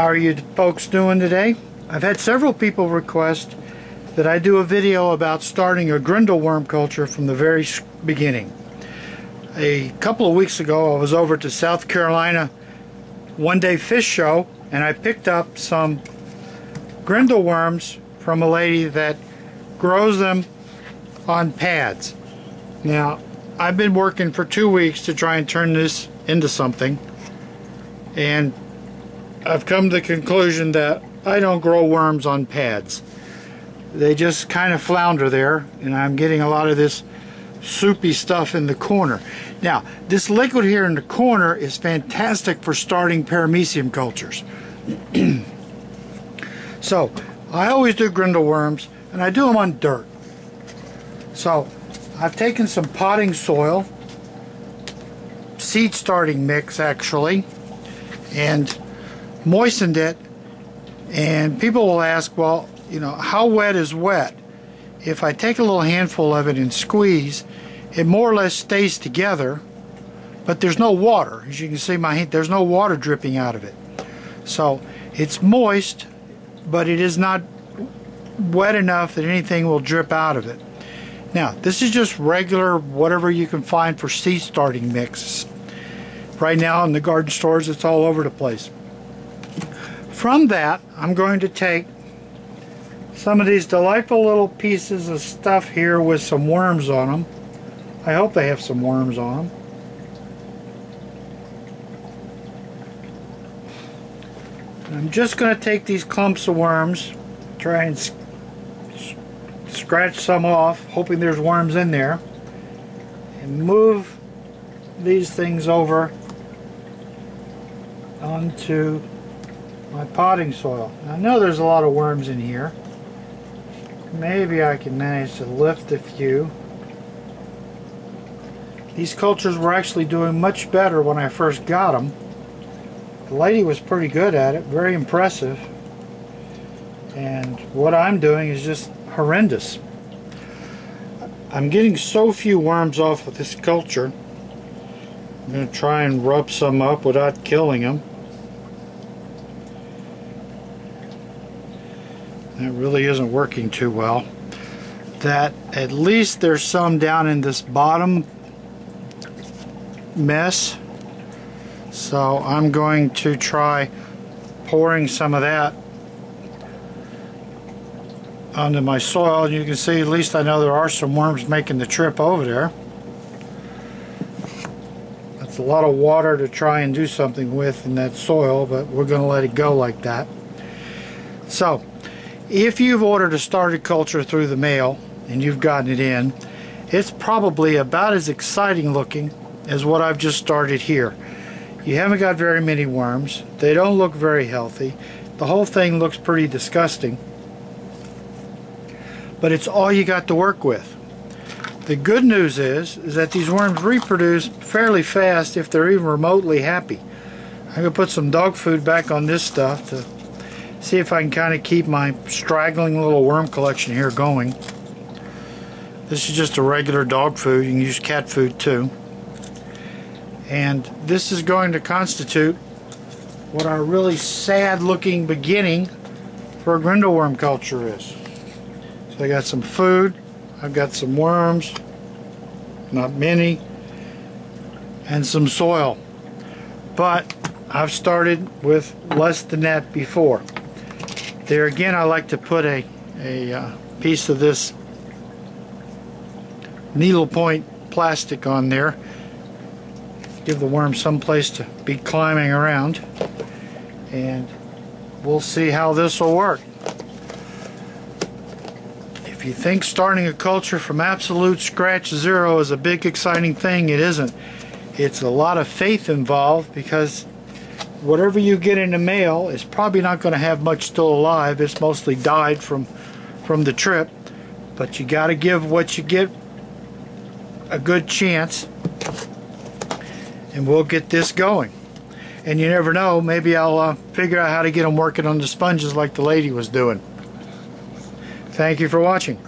How are you folks doing today? I've had several people request that I do a video about starting a grindal worm culture from the very beginning. A couple of weeks ago I was over to South Carolina one day fish show and I picked up some grindal worms from a lady that grows them on pads. Now I've been working for two weeks to try and turn this into something and I've come to the conclusion that I don't grow worms on pads. They just kind of flounder there and I'm getting a lot of this soupy stuff in the corner. Now, this liquid here in the corner is fantastic for starting paramecium cultures. so, I always do grindal worms and I do them on dirt. So, I've taken some potting soil, seed starting mix actually, and moistened it and people will ask well you know how wet is wet? If I take a little handful of it and squeeze it more or less stays together but there's no water. As you can see my hand there's no water dripping out of it. So it's moist but it is not wet enough that anything will drip out of it. Now this is just regular whatever you can find for seed starting mix right now in the garden stores it's all over the place from that, I'm going to take some of these delightful little pieces of stuff here with some worms on them. I hope they have some worms on them. I'm just going to take these clumps of worms, try and scratch some off, hoping there's worms in there, and move these things over onto my potting soil. I know there's a lot of worms in here. Maybe I can manage to lift a few. These cultures were actually doing much better when I first got them. The lady was pretty good at it, very impressive. And what I'm doing is just horrendous. I'm getting so few worms off of this culture. I'm going to try and rub some up without killing them. It really isn't working too well. That at least there's some down in this bottom mess. So I'm going to try pouring some of that onto my soil. You can see at least I know there are some worms making the trip over there. That's a lot of water to try and do something with in that soil, but we're going to let it go like that. So if you've ordered a starter culture through the mail and you've gotten it in, it's probably about as exciting looking as what I've just started here. You haven't got very many worms. They don't look very healthy. The whole thing looks pretty disgusting. But it's all you got to work with. The good news is, is that these worms reproduce fairly fast if they're even remotely happy. I'm going to put some dog food back on this stuff to see if I can kind of keep my straggling little worm collection here going. This is just a regular dog food. You can use cat food too. And this is going to constitute what our really sad looking beginning for a grindal worm culture is. So I got some food, I've got some worms, not many, and some soil. But I've started with less than that before. There again, I like to put a, a uh, piece of this needle point plastic on there. Give the worm some place to be climbing around. And we'll see how this will work. If you think starting a culture from absolute scratch zero is a big exciting thing, it isn't. It's a lot of faith involved because whatever you get in the mail is probably not going to have much still alive. It's mostly died from from the trip. But you got to give what you get a good chance. And we'll get this going. And you never know, maybe I'll uh, figure out how to get them working on the sponges like the lady was doing. Thank you for watching.